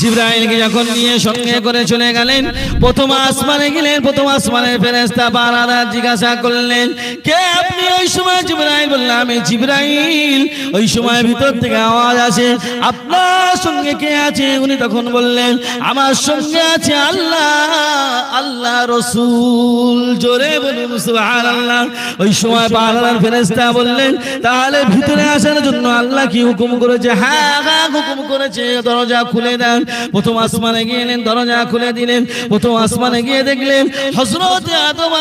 জিব্রাইলকে যখন নিয়ে সঙ্গে করে চলে গেলেন, প্রথম আসমানে গেলেন, প্রথম আসমানের ফেরেশতা বারাদা জিজ্ঞাসা করলেন, কে আপনি? ওই সময় জিব্রাইল বললাম আমি জিব্রাইল। ওই সময় ভিতর থেকে আওয়াজ আসে, আপনার সঙ্গে কে আছে? উনি তখন বললেন, আমার সঙ্গে আছে আল্লাহ আল্লাহ রসুল। জোরে বলুন, সুবহানাল্লাহ। ওই সময় বারাদার ফেরেশতা বললেন, তাহলে ভিতরে আসার জন্য আল্লাহ কি হুকুম করেছে? হ্যাঁ হ্যাঁ হুকুম করেছে। দরজা খুলে দেন। প্রথম আসমানে গেলেন দরজা খুলে দিলেন, প্রথম আসমানে গিয়ে দেখলেন, হযরত আদম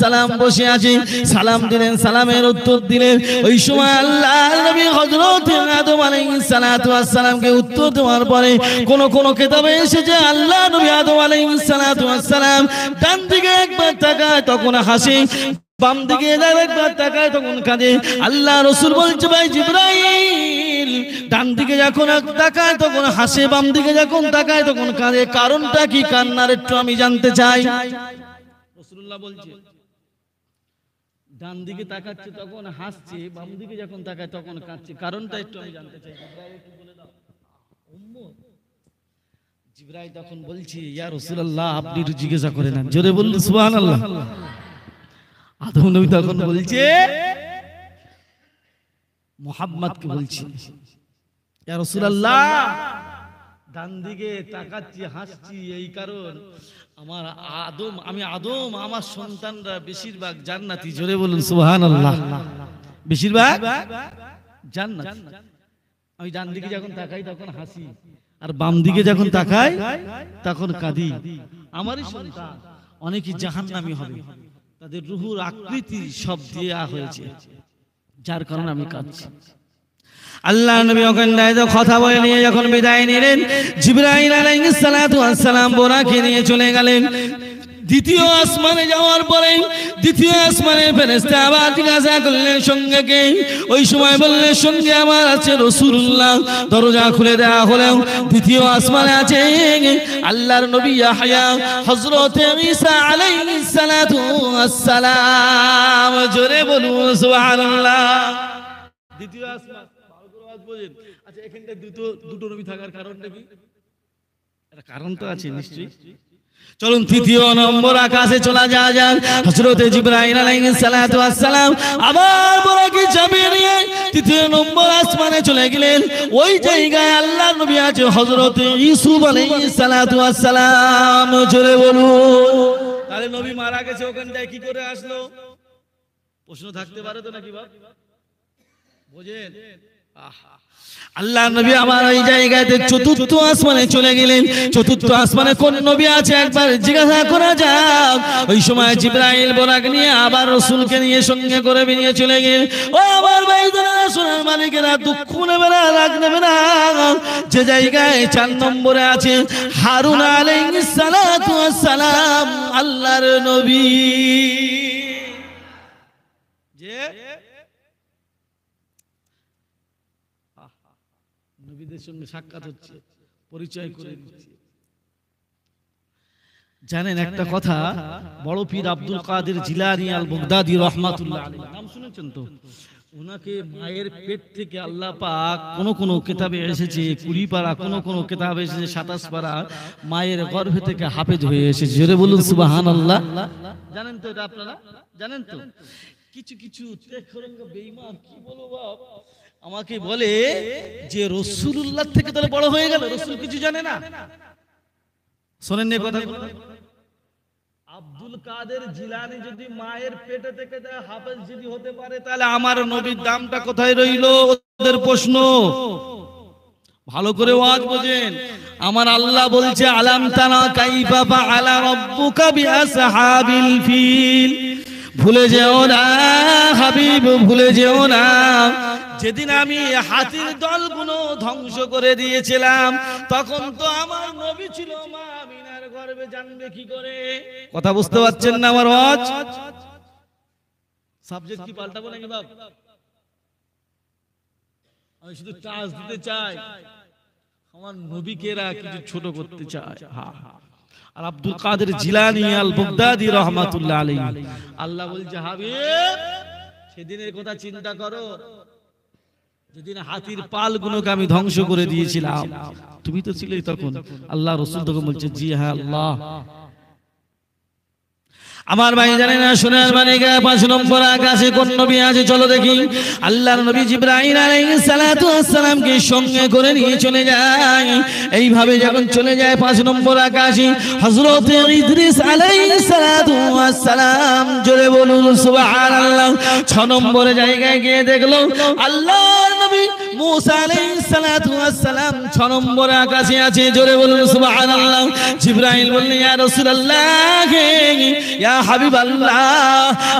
সালাম বসে আছে। সালাম দিলেন, সালামের উত্তর দিলেন। ওই সময় আল্লাহ নবী হযরত আদম সালামকে উত্তর দেওয়ার পরে কোন কোন কিতাবে এসেছে, আল্লাহ নবী আদম সালাম ডান দিকে একবার তাকায়, তখন হাসে। বাম দিকে একবার তাকায়, তখন কাঁদে। আল্লাহ রসুল বলছে, ভাই জিব্রাইল ডান দিকে যখন তাকায়, তখন হাসে বাম দিকে যখন তাকায়, তখন কাঁদে কারণটা কি কান্নার একটু আমি জানতে চাই। রসুল্লাহ বলছে ডান দিকে তাকাচ্ছে তখন হাসছে বাম দিকে যখন তাকায় তখন কাঁদছে, কারণটা একটু আপনি একটু জিজ্ঞাসা করে নেন জোরে নবী তখন বলছে বলছি। তাকাচ্ছি, হাসছি, এই কারণ আমার আদম, আমি আদম, আমার সন্তানরা বেশিরভাগ জোরে বেশিরভাগ আমি যখন তাকাই, তখন হাসি, আর বাম দিকে যখন তাকাই, তখন কাঁদি। আমারই সন্তান অনেকে জাহান্নামী হবে। তাদের রুহুর আকৃতি সব দেয়া হয়েছে, যার কারণে আমি কাঁদছি। আল্লাহ নবী ওখানে কথা বলে নিয়ে যখন বিদায় নিলেন, জিব্রাইল আলাইহিস সালাতু ওয়াস সালাম বোরাকে নিয়ে চলে গেলেন। দ্বিতীয় আসমানে যাওয়ার পরে, দ্বিতীয় আসমানে ফেরেশতা আবার জিজ্ঞাসা করলেন সঙ্গে কে ওই সময় বললেন, সঙ্গে আমার আছে রাসূলুল্লাহ। দরজা খুলে দেওয়া হলো দ্বিতীয় আসমানে আছে। আল্লাহর নবী ইয়াহইয়া হযরত ঈসা আলাইহিস সালাতু ওয়াস সালাম। জোরে বলুন, সুবহানাল্লাহ। দ্বিতীয় আসমান বোঝেন আচ্ছা এখানটা দুটো দুটো নবী থাকার কারণটা কি একটা কারণ তো আছে, নিশ্চয়ই। চলুন, তৃতীয় নম্বর আকাশে চলা যা যান হযরত জিবরাইল আলাইহিস সালাতু ওয়াস সালাম আবার বড়কে চাপিয়ে নিয়ে তৃতীয় নম্বর আসমানে চলে গেলেন। ওই জায়গায় আল্লাহর নবী আছে হযরত ইউসুফ আলাইহিস সালাতু ওয়াস সালাম জোরে বলুন। তাহলে নবী মারা গেছে, ওখানটায় কি করে আসলো? প্রশ্ন থাকতে পারে তো নাকি বাপ? বোঝেন? আল্লাহ নবী আমার ওই জায়গাতে চতুর্থ আসমানে চলে গেলেন। চতুর্থ আসমানে কোন নবী আছে একবার জিজ্ঞাসা করা যাক। ওই সময় জিব্রাইল বোরাক নিয়ে আবার রসুলকে নিয়ে সঙ্গে করে বেরিয়ে চলে গেলেন। ও আমার ভাই মালিকেরা, দুঃখ নেবে না, রাগ নেবে না। যে জায়গায় চার নম্বরে আছে, হারুন আলাইহিস সালাম, আল্লাহর নবী। যে নবীদের সঙ্গে সাক্ষাৎ হচ্ছে পরিচয় করে দিচ্ছে। জানেন একটা কথা বড় পীর Abdul Qadir Jilani al Baghdadi রহমাতুল্লাহ আলাইহি। নাম শুনেছেন তো? ওনাকে মায়ের পেট থেকে আল্লাহ পাক কোন কোন কিতাবে এসেছে কুড়ি পারা কোন কোন কিতাবে এসেছে সাতাশ পারা মায়ের গর্ভে থেকে হাফেজ হয়ে এসেছে। জোরে বলুন সুবহানাল্লাহ। জানেন তো এটা আপনারা? জানেন তো? কিছু কিছু বেঈমান কি বলব বাপ? আমাকে বলে যে রসুল্লাহ থেকে তাহলে বড় হয়ে গেল, রসুল কিছু জানে না। শোনেননি কথা আব্দুল কাদের জিলানি যদি মায়ের পেটে থেকে হাফেজ যদি হতে পারে, তাহলে আমার নবীর দামটা কোথায় রইল? ওদের প্রশ্ন। ভালো করে ওয়াজ বোঝেন। আমার আল্লাহ বলছে, আলাম তানা কাইফা ফাআলা রাব্বুকা বিআসহাবিল ফিল। ভুলে যেও না হাবিব, ভুলে যেও না। যেদিন আমি হাতির দলগুলো ধ্বংস করে দিয়েছিলাম, তখন তো আমার নবী ছিল মা গর্ভে জানবে কি করে? কথা বুঝতে পারছেন না আমার ওয়াজ সাবজেক্ট কি পাল্টাবো নাকি বাপ? আমি শুধু টাচ দিতে চাই। আমার নবীকেরা কিছু ছোট করতে চায়। হ্যাঁ আর Abdul Qadir Jilani al Baghdadi রহমাতুল্লাহ আলাইহি। আল্লাহ বলছে, হাবিব, সেদিনের কথা চিন্তা করো। যেদিন হাতির পালগুলোকে আমি ধ্বংস করে দিয়েছিলাম, তুমি তো ছিলে তখন। আল্লাহ রসুল তখন বলছে, জি হ্যাঁ আল্লাহ। আমার ভাই জানে না সোনার মানে পাঁচ নম্বর আকাশে কোন নবী আছে, চলো দেখি। আল্লাহর নবী জিব্রাহিম আলাইহিস সালাতু ওয়াসসালামকে সঙ্গে করে নিয়ে চলে যায়। এইভাবে যখন চলে যায় পাঁচ নম্বর আকাশে, হযরত ইদ্রিস আলাইহিস সালাতু ওয়াসসালাম জোরে বলুন, সুবহানাল্লাহ। ছ নম্বরে জায়গায় গিয়ে দেখল, আল্লাহর নবী ছ নম্বরে আকাশে জোরে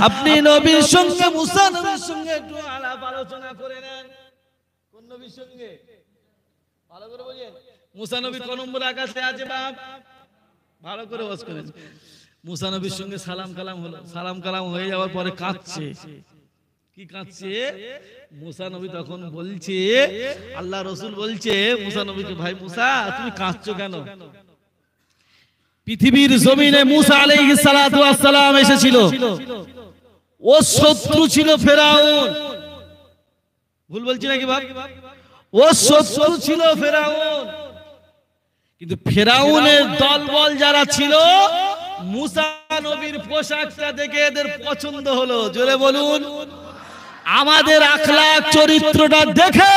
আপনি নবীর সঙ্গে, মুসা সঙ্গে একটু আলাপ আলোচনা করে নবীর সঙ্গে? নম্বর আকাশে আছে সঙ্গে সালাম কালাম হলো সালাম কালাম হয়ে যাওয়ার পরে কাঁদছে। কি কাঁদছে? মুসা নবী তখন বলছে আল্লাহ রসুল বলছে মুসা নবীকে ভাই মুসা তুমি কাঁদছো কেন? পৃথিবীর জমিনে মুসা আলাইহিস সালাতু সালাম এসেছিল। ও শত্রু ছিল ফেরাউন। ভুল বলছি নাকি বাপ? ও শত্রু ছিল ফেরাউন। কিন্তু ফেরাউনের দলবল যারা ছিল মুসা নবীর পোশাকটা দেখে এদের পছন্দ হলো। জোরে বলুন। আমাদের আখলাক চরিত্রটা দেখে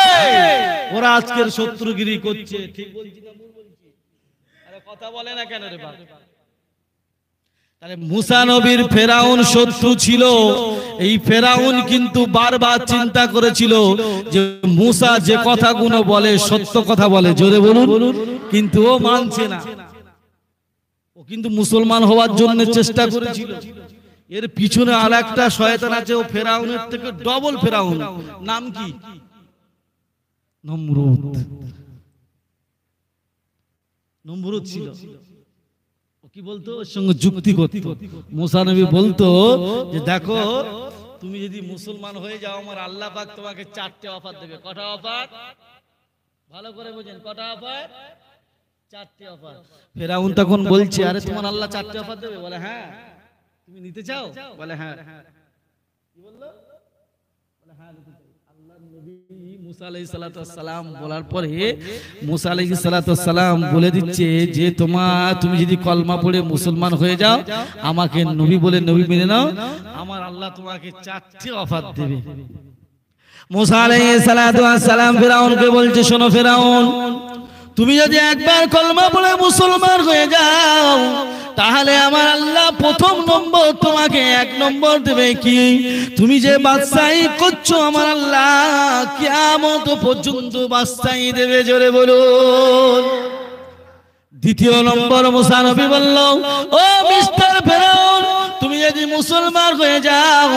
ওরা আজকের শত্রুগিরি করছে। ঠিক বলছি না ভুল বলছি আরে কথা বলে না কেন রে বাপ? তাহলে মুসা নবীর ফেরাউন শত্রু ছিল। এই ফেরাউন কিন্তু বারবার চিন্তা করেছিল যে মুসা যে কথাগুলো বলে সত্য কথা বলে জোরে বলুন। কিন্তু ও মানছে না। ও কিন্তু মুসলমান হওয়ার জন্য চেষ্টা করেছিল। এর পিছনে আর একটা শয়তান আছে, ও ফেরাউনের থেকে ডবল ফেরাউন। নাম কি? নমরুদ। নমরুদ ছিল। কি বলতো? ওর সঙ্গে যুক্তি করতো। মুসা নবী বলতো যে, দেখো, তুমি যদি মুসলমান হয়ে যাও, আমার আল্লাহ পাক তোমাকে চারটে অফার দেবে। কটা অফার? ভালো করে বোঝেন, কটা অফার? চারটে অফার। ফেরাউন তখন বলছে, আরে, তোমার আল্লাহ চারটে অফার দেবে? বলে হ্যাঁ। তুমি নিতে চাও? বলে হ্যাঁ। কি বলল? বলে হ্যাঁ নিতে চাই। বলার পরে মুসা সালাম বলে দিচ্ছে যে তোমার তুমি যদি কলমা পড়ে মুসলমান হয়ে যাও আমাকে নবী বলে নবী মেনে নাও। আমার আল্লাহ তোমাকে চারটি অফার দেবে। মুসা সালাম ফেরাউনকে বলছে শোনো ফেরাউন তুমি যদি একবার কলমা বলে মুসলমান হয়ে যাও, তাহলে আমার আল্লাহ প্রথম নম্বর তোমাকে এক নম্বর দেবে কি? তুমি যে বাদশাহী করছ আমার আল্লাহ, কিয়ামত পর্যন্ত বাদশাহী দেবে, জোরে বলুন। দ্বিতীয় নম্বর মুসা নবী বলল, ও মিস্টার ফেরাউন, তুমি যদি মুসলমান হয়ে যাও,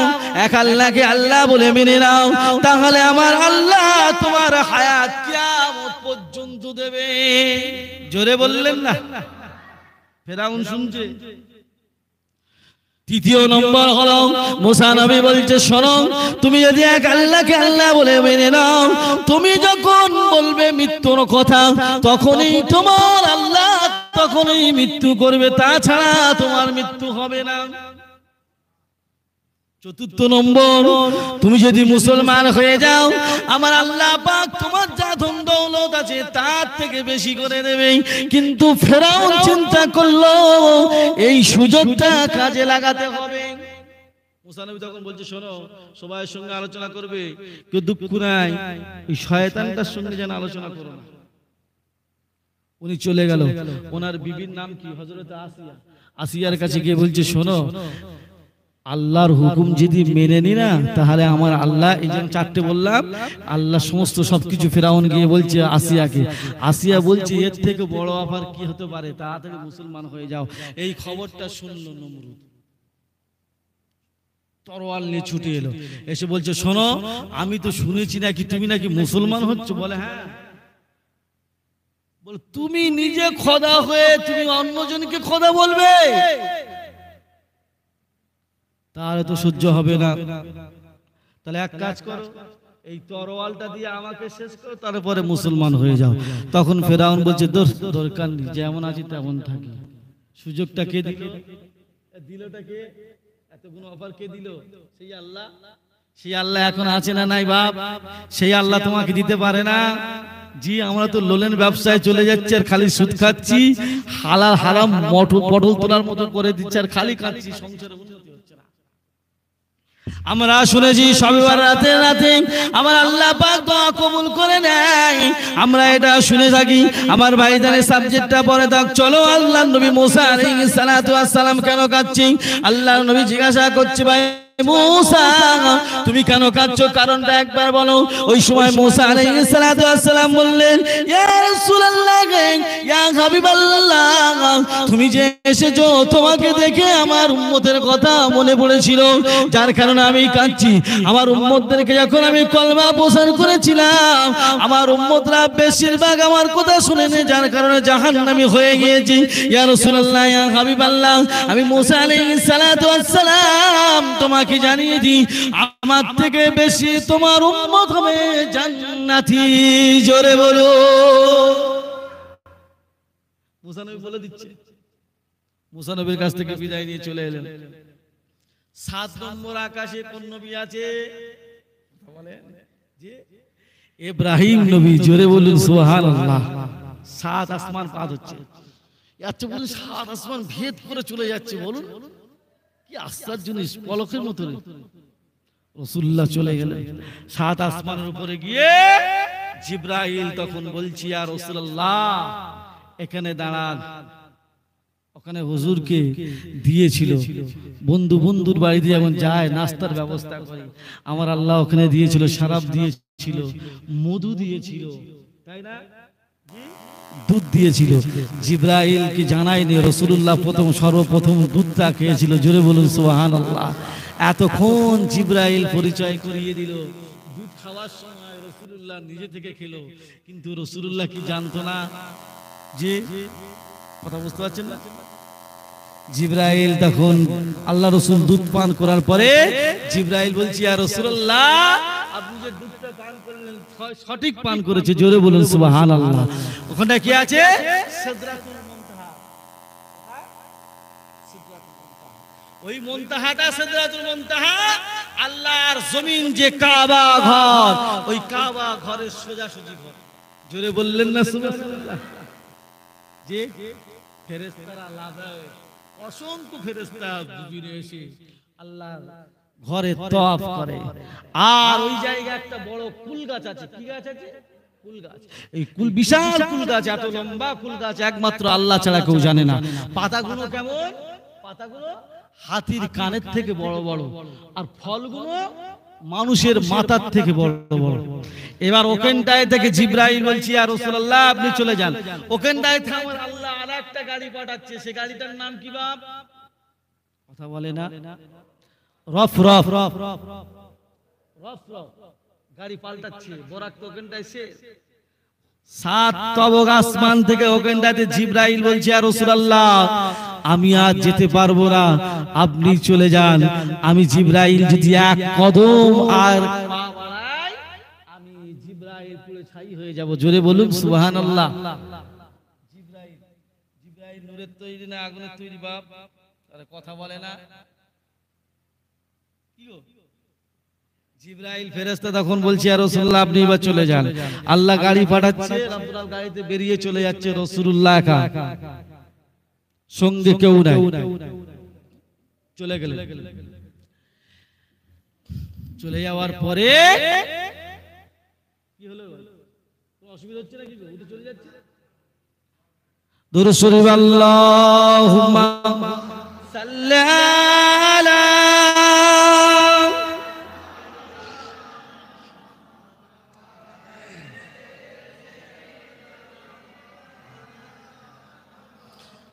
এক আল্লাহকে আল্লাহ বলে মেনে নাও, তাহলে আমার আল্লাহ তোমার হায়াত কিয়ামত পর্যন্ত দেবে। জোরে বললেন না। ফেরাউন শুনছে। তৃতীয় নম্বর হলো মুসা নবী বলছে, শোনো, তুমি যদি এক আল্লাহকে আল্লাহ বলে মেনে নাও, তুমি যখন বলবে মৃত্যুর কথা, তখনই তোমার আল্লাহ তখনই মৃত্যু করবে। তাছাড়া তোমার মৃত্যু হবে না। চতুর্থ নম্বর তুমি যদি মুসলমান হয়ে যাও আমার আল্লাহ পাক তোমার যা ধন দৌলত আছে তার থেকে বেশি করে দেবে। কিন্তু ফেরাউন চিন্তা করল এই সুযোগটা কাজে লাগাতে হবে। মুসানবী তখন বলছে শোনো সবাই সঙ্গে আলোচনা করবে কেউ দুঃখ নাই এই শয়তানটার সঙ্গে যেন আলোচনা করো না। উনি চলে গেল। ওনার বিবির নাম কি? হজরত আসিয়া। আসিয়ার কাছে গিয়ে বলছে শোনো আল্লাহর হুকুম যদি মেনে নি না, তাহলে আমার আল্লাহ, এই যে চারটে বললাম। আল্লাহ সমস্ত সবকিছু ফেরাউন গিয়ে বলছে, আসিয়াকে। আসিয়া বলছে, এর থেকে বড় আবার কি হতে পারে? তাড়াতাড়ি মুসলমান হয়ে যাও। এই খবরটা শুনলো নমরুদ। তরোয়াল নিয়ে ছুটে এলো। এসে বলছে, শোনো, আমি তো শুনেছি নাকি তুমি নাকি মুসলমান হচ্ছ? বলে হ্যাঁ। তুমি নিজে খোদা হয়ে তুমি অন্যজনকে খোদা বলবে? তাহলে তো সহ্য হবে না। তাহলে এক কাজ করো এই তরোয়ালটা দিয়ে আমাকে শেষ করো তারপরে মুসলমান হয়ে যাও। তখন ফেরাউন বলছে "দোর, দরকার নেই যেমন আছি তেমন থাকি। সুযোগটা কে দিল? দিলটা কে? অফার কে দিল? সেই আল্লাহ। সেই আল্লাহ এখন আছে না নাই বাপ? সেই আল্লাহ তোমাকে দিতে পারে না। জি আমরা তো লোলেন ব্যবসায় চলে যাচ্ছি আর খালি সুদ খাচ্ছি। হালাল হারাম মটর পটল তোলার মতো করে দিচ্ছে আর খালি খাচ্ছি সংসারে। আমরা শুনেছি সবিবার রাতে রাতে আমার আল্লাহ পাক দোয়া কবুল করে নেয়। আমরা এটা শুনে থাকি। আমার ভাই ভাইজানের সাবজেক্টটা পরে থাক। চলো আল্লাহ নবী মুসা আলাইহিস সালাতু ওয়াস সালাম কেন কাচ্ছি আল্লাহ নবী জিজ্ঞাসা করছে, ভাই তুমি কেন কাঁদছো? কারণটা একবার বলো। ওই সময় মুসা বললেন তুমি যে এসেছ, তোমাকে দেখে আমার উম্মতের কথা মনে পড়েছিল। যার কারণে আমি কাঁদছি। আমার উম্মতদেরকে যখন আমি কলমা প্রচার করেছিলাম, আমার উম্মতরা বেশিরভাগ আমার কথা শুনে নে যার কারণে জাহান্নামী হয়ে গিয়েছি। ইয়া রাসূলুল্লাহ, ইয়া হাবিবাল্লাহ, আমি মুসা আলাইহিস সালাম তোমাকে জানিয়ে দিই, আমার থেকে বেশি তোমার উম্মত হবে জান্নাতি। জোরে বলো। মুসা নবী বলে দিচ্ছে। মুসা নবীর কাছ থেকে বিদায় নিয়ে চলে এলেন। সাত নম্বর আকাশে কোন নবী আছে? বলেন যে ইব্রাহিম নবী, জোরে বলুন, সুবহানাল্লাহ। সাত আসমান পাদ হচ্ছে। এত বলে সাত আসমান ভেদ করে চলে যাচ্ছে, বলুন। কি আশ্চর্য জিনিস পলকের মতো রসুল্লাহ চলে গেলেন। সাত আসমানের উপরে গিয়ে জিব্রাইল তখন বলছি আর রসুল্লাহ এখানে দাঁড়ান। ওখানে হুজুরকে দিয়েছিল। বন্ধু বন্ধুর বাড়িতে যখন যায় নাস্তার ব্যবস্থা করে। আমার আল্লাহ ওখানে দিয়েছিল শারাপ দিয়েছিল মধু দিয়েছিল। তাই না? দুধ দিয়েছিল। জিব্রাইল কি জানায়নি রসুল্লাহ প্রথম, সর্বপ্রথম দুধটা খেয়েছিল। জোরে বলুন সোহান আল্লাহ এতক্ষণ জিব্রাইল পরিচয় করিয়ে দিল। দুধ খাওয়ার সময় রসুল্লাহ নিজে থেকে খেলো। কিন্তু রসুল্লাহ কি জানতো না যে, কথা বুঝতে পারছেন না? জিব্রাইল তখন আল্লাহ রসুল দুধ পান করার পরে জিব্রাইল বলছি আর রসুল্লাহ সঠিক পান করেছে, জোরে বলুন সুবাহান আল্লাহ ওখানটা কি আছে? ওই মন্তাহাটা সিদরাতুল মুনতাহা, আল্লাহর জমিন যে কাবা ঘর, ওই কাবা ঘরের সোজাসুজি ঘর। জোরে বললেন না যে অসংখ্য ফেরেশতা দুদিনে এসে আল্লাহ ঘরে তওয়াফ করে। আর ওই জায়গায় একটা বড় কুল গাছ আছে। কি গাছ আছে? কুল গাছ। এই কুল বিশাল কুল গাছ এত লম্বা কুল গাছ একমাত্র আল্লাহ ছাড়া কেউ জানে না। পাতাগুলো কেমন? পাতাগুলো হাতির কানের থেকে বড় বড় আর ফলগুলো মানুষের মাথার থেকে বড় বড়। এবার ওখানটায় থেকে জিব্রাইল বলছি আর রসুল্লাহ আপনি চলে যান। ওখানটায় আমার আল্লাহ একটা গাড়ি পাঠাচ্ছে সে গাড়িটার নাম কি বাপ কথা বলে না রফ রফ রফ রফ রফ রফ রফ গাড়ি পাল্টাচ্ছে বরাক তো ওখানটায় সে সাত তবক আসমান থেকে ওখানটাতে জিব্রাইল বলছে আর রসুল্লাহ আমি আর যেতে পারব না আপনি চলে যান আমি জিব্রাইল যদি এক কদম আর আমি জিব্রাইল পুরো ছাই হয়ে যাব জোরে বলুন সুবহানাল্লাহ তৈরি না আগুনের তৈরি বাপ? আরে কথা বলে না। কি গো? জিব্রাইল ফেরেশতা তখন বলছে আর রাসূলুল্লাহ, আপনি এবার চলে যান। আল্লাহ গাড়ি পাঠাচ্ছে গাড়িতে বেরিয়ে চলে যাচ্ছে রাসূলুল্লাহ একা। সঙ্গে কেউ নাই। চলে চলে যাওয়ার পরে কি হলো? অসুবিধা হচ্ছে নাকি? উঠে চলে যাচ্ছে? درسل اللہم صلی اللہ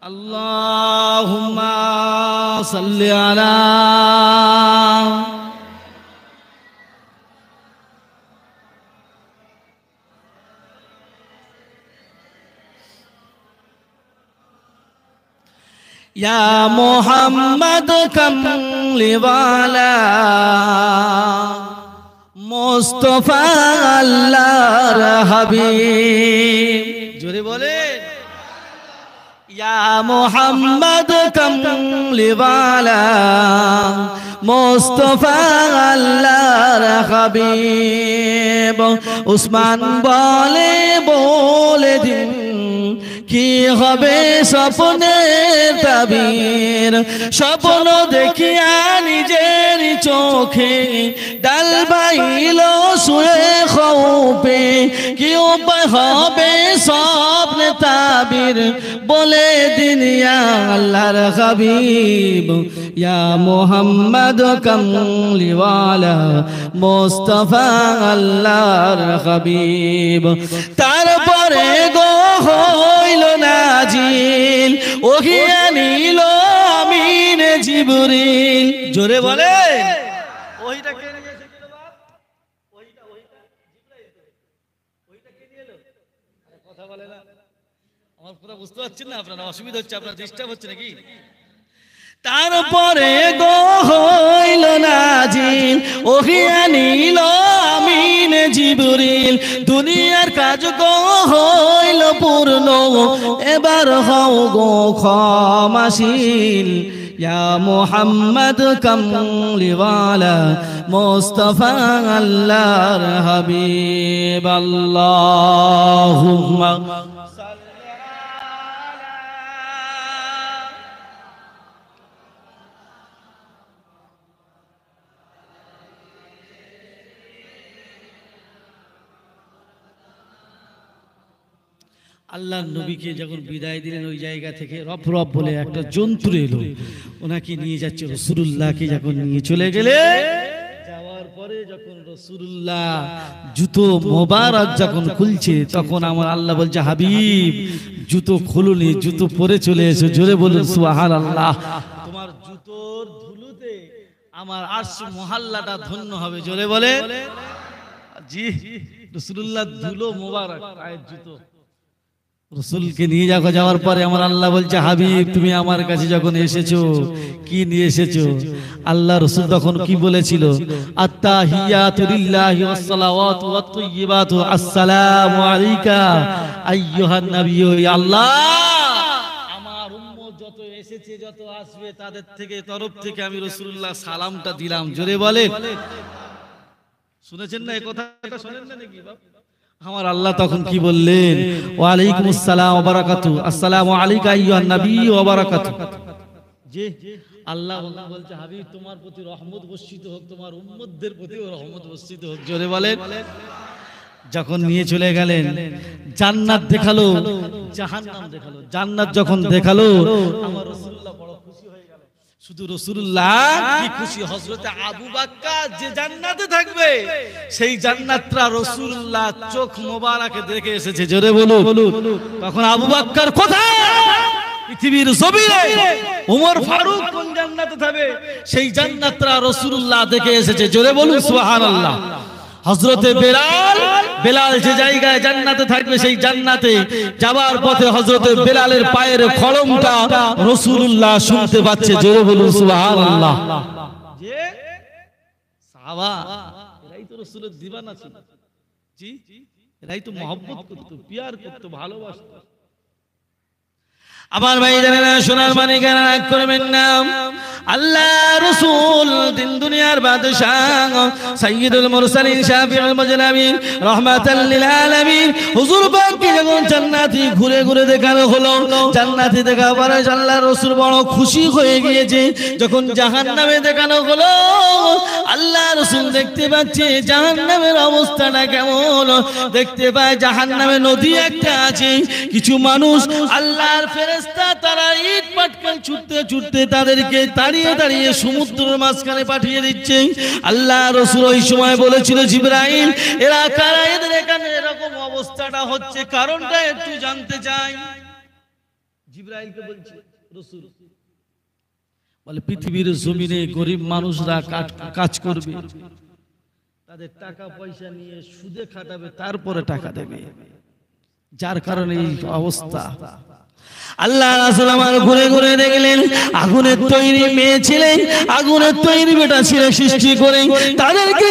اللہم صلی علی على يا محمد كمل والا مصطفى আল্লাহর হাবিব জোরে বলে ইয়া মোহাম্মদ কমলি ওয়ালা মোস্তফা আল্লাহর হাবিব উসমান বলে বলে দিন কি হবে স্বপ্নের তাবির? স্বপ্ন দেখিয়া নিজের চোখে ডাল বাইল শুয়ে খৌপে। কি হবে স্বপ্নে তাবির? বলে দিন আল্লাহর হাবিব। ইয়া মোহাম্মদ কমলিওয়ালা মোস্তফা আল্লাহর হাবিব। তারপরে গো নাজিল ওহিয়া নিল আমিন জিবরিল জোরে বলে ওইটা কে নিয়ে এসেছিল বাপ? ওইটা ওইটা জিবরাইল তো। ওইটা কে নিয়ে এলো? আরে কথা বলে না আমার কথা বুঝতে পারছেন না আপনারা অসুবিধা হচ্ছে আপনার ডিস্টার্ব হচ্ছে নাকি তারপরে গো হইল নাজিল ওহিয়া নিল আমিন জিবরিল দুনিয়ার কাজ গো হইল পূর্ণ। এবার হও গো ক্ষমাশীল। ইয়া মোহাম্মদ কমলিওয়ালা মোস্তফা আল্লাহর হাবিব। আল্লাহুম্মা আল্লাহর নবীকে যখন বিদায় দিলেন ওই জায়গা থেকে রব রব বলে একটা জন্তু এলো। ওনাকে নিয়ে যাচ্ছে রসুল্লাহকে যখন নিয়ে চলে গেলে যাওয়ার পরে যখন রসুল্লাহ জুতো মোবারক যখন খুলছে তখন আমার আল্লাহ বলছে হাবিব জুতো খুলুনি জুতো পরে চলে এসো জোরে বলুন সুহান আল্লাহ তোমার জুতোর ধুলুতে আমার আরশ মহল্লাটা ধন্য হবে জোরে বলে। জি রসুল্লাহ ধুলো মোবারক পায়ের জুতো। রসুলকে নিয়ে যাওয়া যাওয়ার পরে আমার আল্লাহ বলছে, হাবিব, তুমি আমার কাছে যখন এসেছ, কি নিয়ে এসেছ? আল্লাহ রসুল তখন কি বলেছিল? আল্লাহ! যত এসেছে, যত আসবে, তাদের থেকে তরফ থেকে আমি রাসূলুল্লাহ সালামটা দিলাম। জোরে বলে শুনেছেন না এই কথাটা? শুনেন না নাকি বাপ? আমার আল্লাহ তখন কি বললেন? ওয়ালাইকুম আসসালাম ওয়া বারাকাতু আসসালামু আলাইকা আইয়ুহান নবী ওয়া বারাকাতু। জি আল্লাহ বলছে, হাবিব, তোমার প্রতি রহমত বর্ষিত হোক, তোমার উম্মতদের প্রতি রহমত বর্ষিত হোক। জোরে বলেন। যখন নিয়ে চলে গেলেন, জান্নাত দেখাল, জাহান্নাম দেখাল। জান্নাত যখন দেখাল, আমার গেল শুধু রসুল্লাহ কি খুশি? হজরতে আবু বাক্কা যে জান্নাতে থাকবে, সেই জান্নাতরা রসুল্লাহ চোখ মোবারকে দেখে এসেছে। জোরে বলু তখন আবু বাক্কার কোথায় পৃথিবীর জমিনে উমর ফারুক কোন জান্নাতে থাকবে, সেই জান্নাত্রা রসুল্লাহ দেখে এসেছে। জোরে বলুন, সুবহানাল্লাহ। হজরতে বেলাল বেলাল যে জায়গায় জান্নাতে থাকবে সেই জান্নাতে যাবার পথে হজরতে বেলালের পায়ের খড়মটা রসুল্লাহ শুনতে পাচ্ছে জোরে বলুন সুবহানাল্লাহ। যে সাহাবা এরাই তো রসুলের দিবানা ছিল। জি এরাই তো মহব্বত করতো পিয়ার করতো ভালোবাসতো। আমার ভাই জানেন সোনার মানে কেন রাগ করবেন না? আল্লাহ রসুল দিন দুনিয়ার বাদশাহ সাইয়্যিদুল মুরসালিন শাফিউল মুজলামিন রাহমাতাল লিল আলামিন। হুজুর পাককে যখন জান্নাতি ঘুরে ঘুরে দেখানো হলো, জান্নাতি দেখা পরে আল্লাহ রসুল বড় খুশি হয়ে গিয়েছে। যখন জাহান্নামে দেখানো হলো, আল্লাহ রসুল দেখতে পাচ্ছে জাহান্নামের অবস্থাটা কেমন। দেখতে পায় জাহান্নামে নদী একটা আছে, কিছু মানুষ আল্লাহর ফেরেশতা তারা ইট পাটকেল ছুটতে ছুটতে তাদেরকে দাঁড়িয়ে দাঁড়িয়ে সমুদ্রের মাঝখানে পাঠিয়ে দিচ্ছে। আল্লাহ রসুল ওই সময় বলেছিল, জিব্রাইল, এরা কারা? এদের এখানে এরকম অবস্থাটা হচ্ছে, কারণটা একটু জানতে চাই। বলছে, রসুল, বলে, পৃথিবীর জমিনে গরিব মানুষরা কাজ করবে। তাদের টাকা পয়সা নিয়ে সুদে খাটাবে, তারপরে টাকা দেবে। যার কারণে এই অবস্থা। আল্লাহ রাসূল আমার ঘুরে ঘুরে দেখলেন, আগুনের তৈরি মেয়ে ছিলেন আগুনের তৈরি বেটা ছিল সৃষ্টি করে তাদেরকে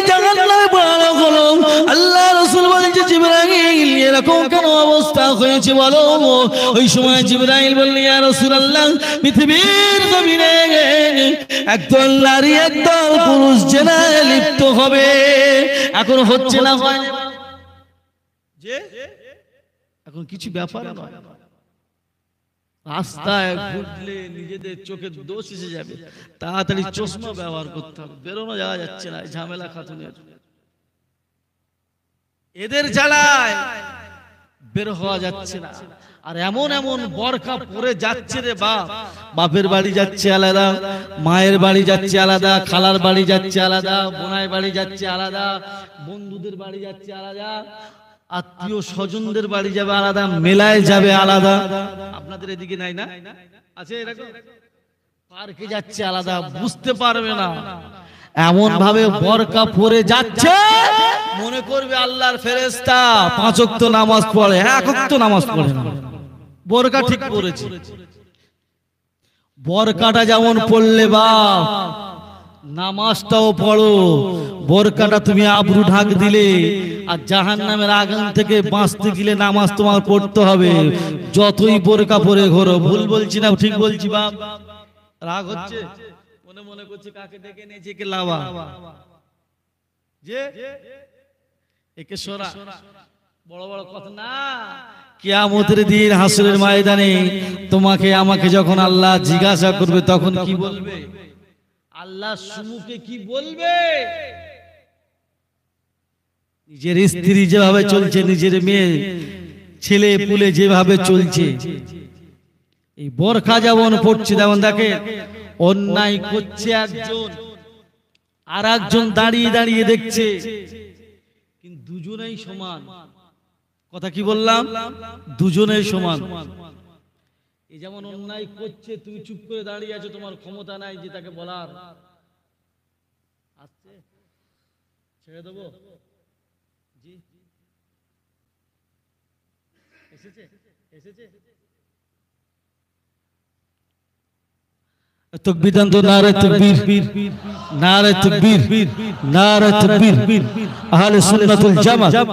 আল্লাহ রাসূল এরকম কেন অবস্থা হয়েছে বলো? ওই সময় পৃথিবীর জমিনে একদল নারী, একদল পুরুষ জেনায় লিপ্ত হবে। এখন হচ্ছে না হয় এখন কিছু ব্যাপার নয়। রাস্তায় ঘুরলে নিজেদের চোখের দোষ এসে যাবে। তাড়াতাড়ি চশমা ব্যবহার করতে হবে। বেরোনো যাওয়া যাচ্ছে না ঝামেলা খাতুনের এদের জ্বালায় বের হওয়া যাচ্ছে না। আর এমন এমন বরকা পরে যাচ্ছে রে বাপ। বাপের বাড়ি যাচ্ছে আলাদা মায়ের বাড়ি যাচ্ছে আলাদা খালার বাড়ি যাচ্ছে আলাদা বোনাই বাড়ি যাচ্ছে আলাদা বন্ধুদের বাড়ি যাচ্ছে আলাদা আত্মীয় স্বজনদের বাড়ি যাবে আলাদা, মেলায় যাবে আলাদা। আপনাদের এদিকে নাই না? আছে পার্কে যাচ্ছে আলাদা, বুঝতে পারবে না। এমন ভাবে বরকা পরে যাচ্ছে। মনে করবে আল্লাহর ফেরেস্তা পাঁচ নামাজ পড়ে, এক নামাজ পড়ে না। বরকা ঠিক পড়েছে বরকাটা যেমন পড়লে বা নামাজটাও পড়ো। বোরকাটা তুমি আবরু ঢাক দিলে, আর জাহান নামের আগান থেকে বাঁচতে গেলে নামাজ তোমার পড়তে হবে। যতই বোরকা পরে ঘোরো, ভুল বলছি না, ঠিক বলছি বাপ। রাগ হচ্ছে? মনে মনে করছে কাকে ডেকে নিয়েছে লাভা যে? একে সরা। বড় বড় কথা না। কিয়ামতের দিন হাসরের ময়দানে তোমাকে, আমাকে যখন আল্লাহ জিজ্ঞাসা করবে, তখন কি বলবে? আল্লাহ সুমুখে কি বলবে? নিজের স্ত্রী যেভাবে চলছে নিজের মেয়ে ছেলে পুলে যেভাবে চলছে। এই বরখা যেমন পড়ছে যেমন দেখে অন্যায় করছে একজন। আর একজন দাঁড়িয়ে দাঁড়িয়ে দেখছে। কিন্তু দুজনেই সমান। কথা কি বললাম? দুজনেই সমান। এই যেমন অন্যায় করছে তুমি চুপ করে দাঁড়িয়ে আছো তোমার ক্ষমতা নাই যে তাকে বলার। আসছে ছেড়ে দেবো? এসেছে? এসেছে? তকবীর দান তো নারে তকবীর নারে তকবীর নারে তকবীর। আহলে সুন্নাতুল জামাত।